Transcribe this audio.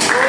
Wow.